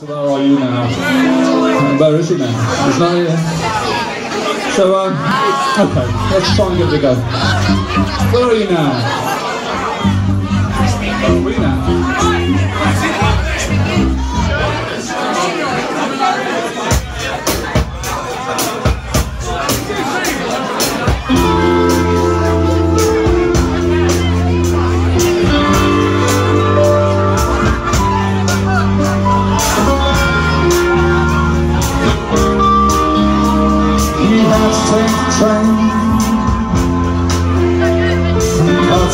Where are you now? Where is he now? He's not here. So, um, okay, let's try and give it a go. Where are you now?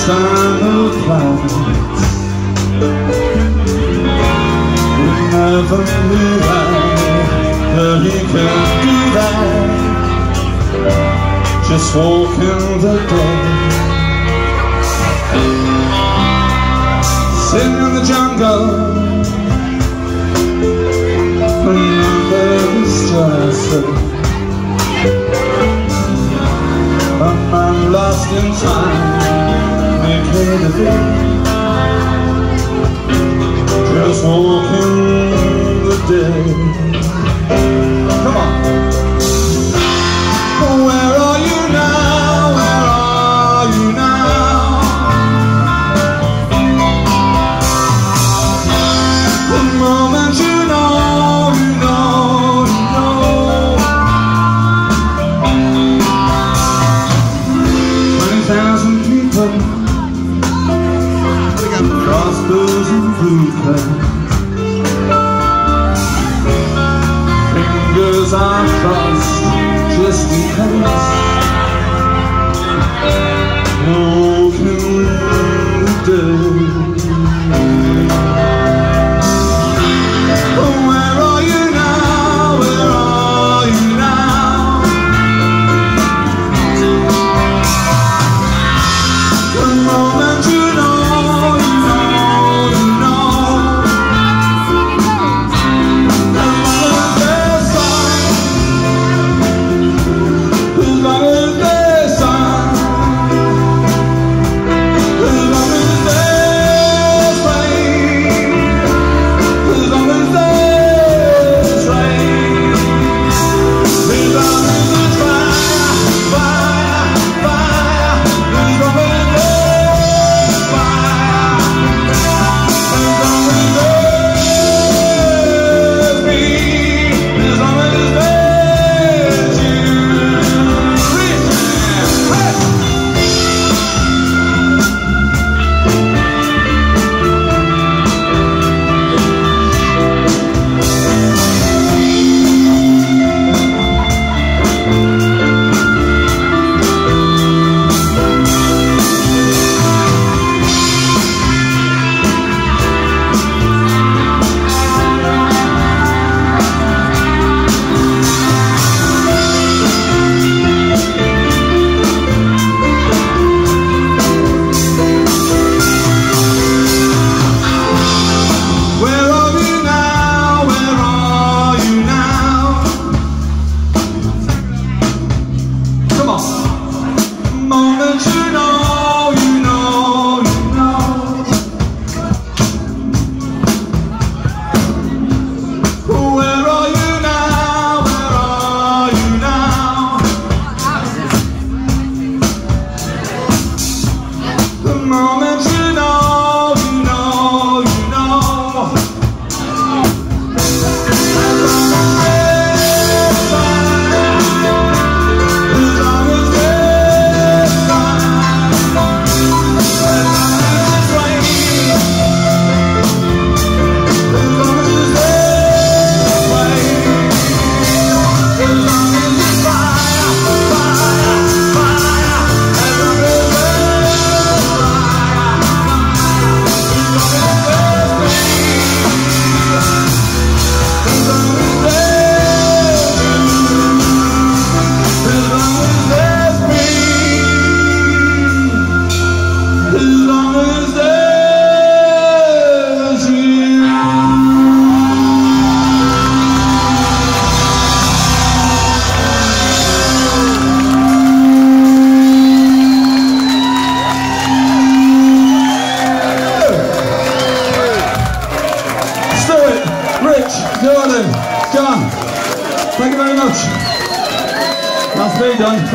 Outside of. He never knew that, that he could do that. Just walking the day. Sitting in the jungle. A man lost in time Just walking the day do Jordan, thank you very much. That's me done.